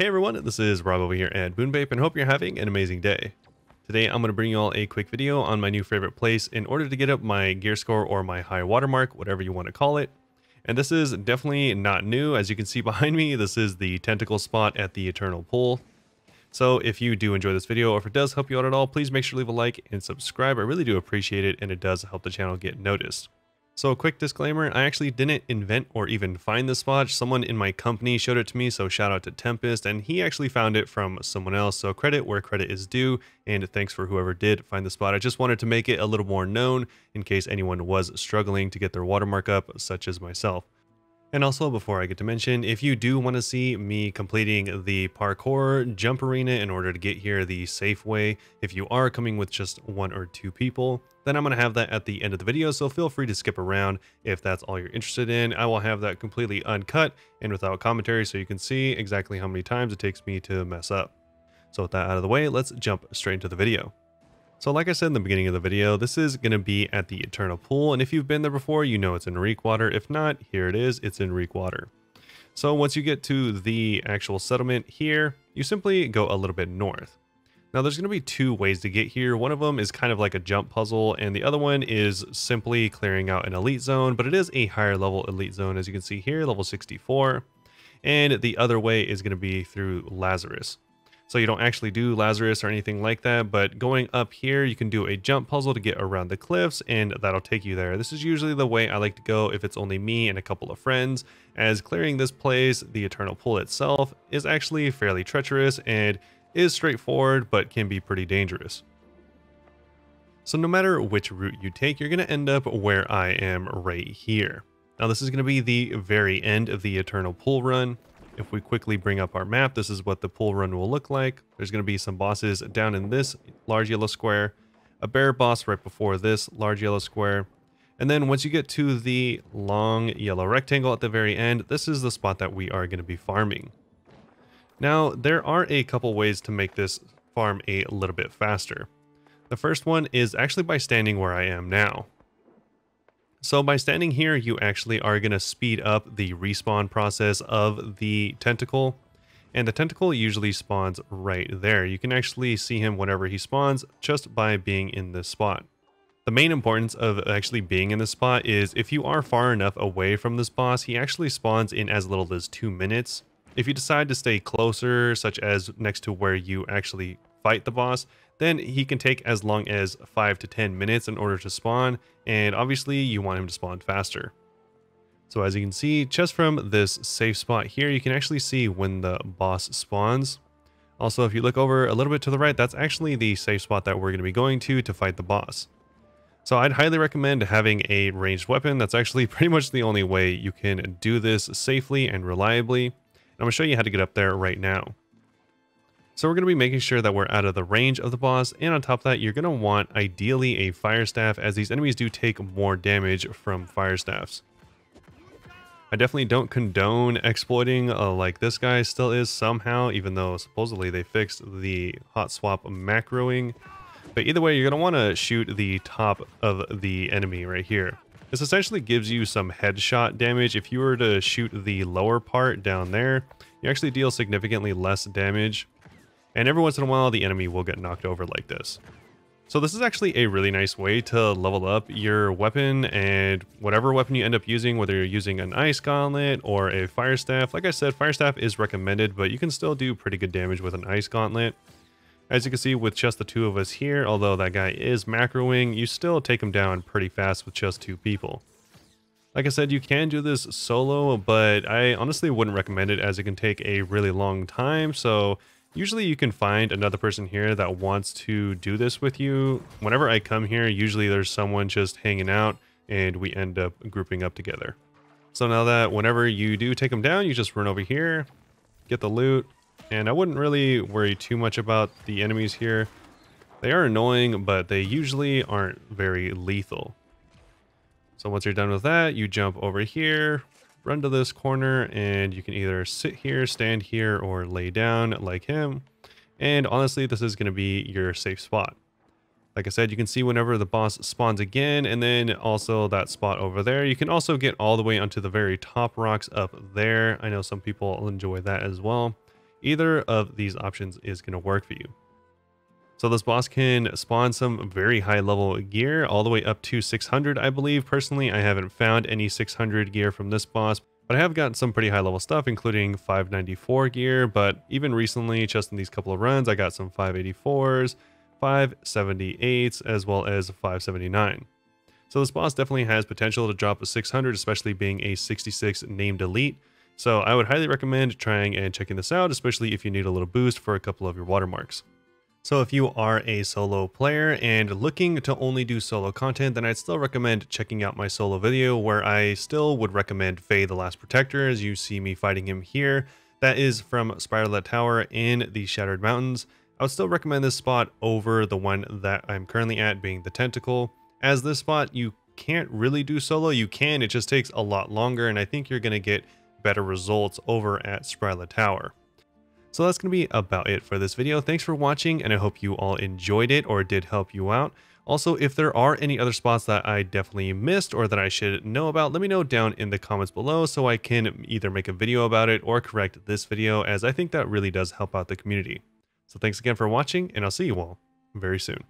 Hey everyone, this is Rob over here at BuneBape and hope you're having an amazing day. Today I'm going to bring you all a quick video on my new favorite place in order to get up my gear score or my high watermark, whatever you want to call it. And this is definitely not new. As you can see behind me, this is the tentacle spot at the Eternal Pool. So if you do enjoy this video or if it does help you out at all, please make sure to leave a like and subscribe. I really do appreciate it and it does help the channel get noticed. So a quick disclaimer, I actually didn't invent or even find this spot. Someone in my company showed it to me, so shout out to Tempest, and he actually found it from someone else. So credit where credit is due, and thanks for whoever did find the spot. I just wanted to make it a little more known in case anyone was struggling to get their watermark up, such as myself. And also, before I get to mention, if you do want to see me completing the parkour jump arena in order to get here the safe way, if you are coming with just one or two people, then I'm going to have that at the end of the video, so feel free to skip around if that's all you're interested in. I will have that completely uncut and without commentary so you can see exactly how many times it takes me to mess up. So with that out of the way, let's jump straight into the video. So like I said in the beginning of the video, this is going to be at the Eternal Pool, and if you've been there before, you know it's in Reekwater. If not, here it is, it's in Reekwater. So once you get to the actual settlement here, you simply go a little bit north. Now there's going to be two ways to get here. One of them is kind of like a jump puzzle, and the other one is simply clearing out an elite zone, but it is a higher level elite zone, as you can see here, level 64. And the other way is going to be through Lazarus. So you don't actually do Lazarus or anything like that, but going up here, you can do a jump puzzle to get around the cliffs and that'll take you there. This is usually the way I like to go if it's only me and a couple of friends, as clearing this place, the Eternal Pool itself, is actually fairly treacherous and is straightforward, but can be pretty dangerous. So no matter which route you take, you're going to end up where I am right here. Now this is going to be the very end of the Eternal Pool run. If we quickly bring up our map, this is what the pool run will look like. There's going to be some bosses down in this large yellow square, a bear boss right before this large yellow square. And then once you get to the long yellow rectangle at the very end, this is the spot that we are going to be farming. Now, there are a couple ways to make this farm a little bit faster. The first one is actually by standing where I am now. So by standing here, you actually are going to speed up the respawn process of the tentacle. And the tentacle usually spawns right there. You can actually see him whenever he spawns just by being in this spot. The main importance of actually being in this spot is if you are far enough away from this boss, he actually spawns in as little as two minutes. If you decide to stay closer, such as next to where you actually fight the boss, then he can take as long as 5 to 10 minutes in order to spawn, and obviously you want him to spawn faster. So as you can see, just from this safe spot here, you can actually see when the boss spawns. Also, if you look over a little bit to the right, that's actually the safe spot that we're going to be going to to fight the boss. So I'd highly recommend having a ranged weapon. That's actually pretty much the only way you can do this safely and reliably. And I'm going to show you how to get up there right now. So we're going to be making sure that we're out of the range of the boss, and on top of that, you're going to want ideally a fire staff, as these enemies do take more damage from fire staffs. I definitely don't condone exploiting uh, like this guy still is somehow, even though supposedly they fixed the hot swap macroing. But either way, you're going to want to shoot the top of the enemy right here. This essentially gives you some headshot damage. If you were to shoot the lower part down there, you actually deal significantly less damage and every once in a while the enemy will get knocked over like this. So this is actually a really nice way to level up your weapon and whatever weapon you end up using, whether you're using an ice gauntlet or a fire staff. Like I said, fire staff is recommended, but you can still do pretty good damage with an ice gauntlet. As you can see with just the two of us here, although that guy is macroing, you still take him down pretty fast with just two people. Like I said, you can do this solo, but I honestly wouldn't recommend it as it can take a really long time, so Usually you can find another person here that wants to do this with you. Whenever I come here, usually there's someone just hanging out and we end up grouping up together. So now that whenever you do take them down, you just run over here, get the loot, and I wouldn't really worry too much about the enemies here. They are annoying, but they usually aren't very lethal. So once you're done with that, you jump over here, run to this corner and you can either sit here, stand here, or lay down like him. And honestly, this is going to be your safe spot. Like I said, you can see whenever the boss spawns again, and then also that spot over there. You can also get all the way onto the very top rocks up there. I know some people enjoy that as well. either of these options is going to work for you. So this boss can spawn some very high level gear all the way up to 600, I believe. Personally, I haven't found any 600 gear from this boss, but I have gotten some pretty high level stuff, including 594 gear. But even recently, just in these couple of runs, I got some 584s, 578s, as well as 579. So this boss definitely has potential to drop a 600, especially being a 66 named elite. So I would highly recommend trying and checking this out, especially if you need a little boost for a couple of your watermarks. So if you are a solo player and looking to only do solo content, then I'd still recommend checking out my solo video where I still would recommend Fei the Last Protector as you see me fighting him here. That is from Spiralet Tower in the Shattered Mountains. I would still recommend this spot over the one that I'm currently at being the Tentacle. As this spot you can't really do solo, you can, it just takes a lot longer and I think you're going to get better results over at Spiralet Tower. So that's going to be about it for this video. Thanks for watching, and I hope you all enjoyed it or did help you out. Also, if there are any other spots that I definitely missed or that I should know about, let me know down in the comments below so I can either make a video about it or correct this video as I think that really does help out the community. So thanks again for watching and I'll see you all very soon.